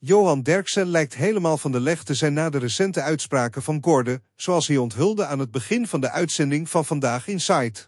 Johan Derksen lijkt helemaal van de leg te zijn na de recente uitspraken van Gorde, zoals hij onthulde aan het begin van de uitzending van Vandaag Inside.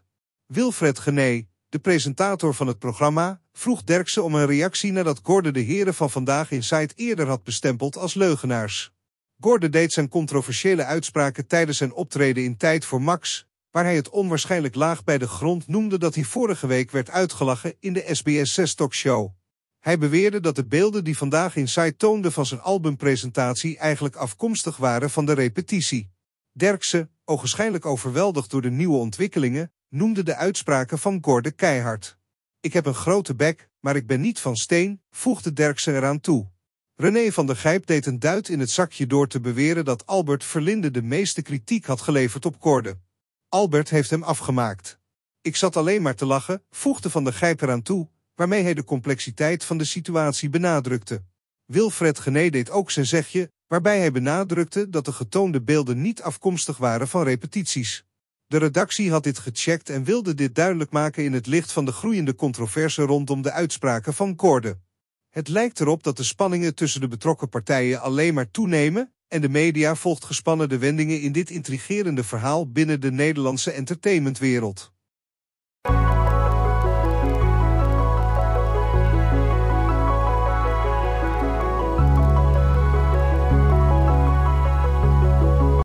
Wilfred Gené, de presentator van het programma, vroeg Derksen om een reactie nadat Gorde de heren van Vandaag Inside eerder had bestempeld als leugenaars. Gorde deed zijn controversiële uitspraken tijdens zijn optreden in Tijd voor Max, waar hij het onwaarschijnlijk laag bij de grond noemde dat hij vorige week werd uitgelachen in de SBS 6 talkshow. Hij beweerde dat de beelden die vandaag in site toonden van zijn albumpresentatie eigenlijk afkomstig waren van de repetitie. Derksen, ogenschijnlijk overweldigd door de nieuwe ontwikkelingen, noemde de uitspraken van Gorde keihard. Ik heb een grote bek, maar ik ben niet van steen, voegde Derksen eraan toe. René van der Gijp deed een duit in het zakje door te beweren dat Albert Verlinde de meeste kritiek had geleverd op Gorde. Albert heeft hem afgemaakt. Ik zat alleen maar te lachen, voegde van der Gijp eraan toe, waarmee hij de complexiteit van de situatie benadrukte. Wilfred Gené deed ook zijn zegje, waarbij hij benadrukte dat de getoonde beelden niet afkomstig waren van repetities. De redactie had dit gecheckt en wilde dit duidelijk maken in het licht van de groeiende controverse rondom de uitspraken van Koorde. Het lijkt erop dat de spanningen tussen de betrokken partijen alleen maar toenemen en de media volgt gespannen de wendingen in dit intrigerende verhaal binnen de Nederlandse entertainmentwereld.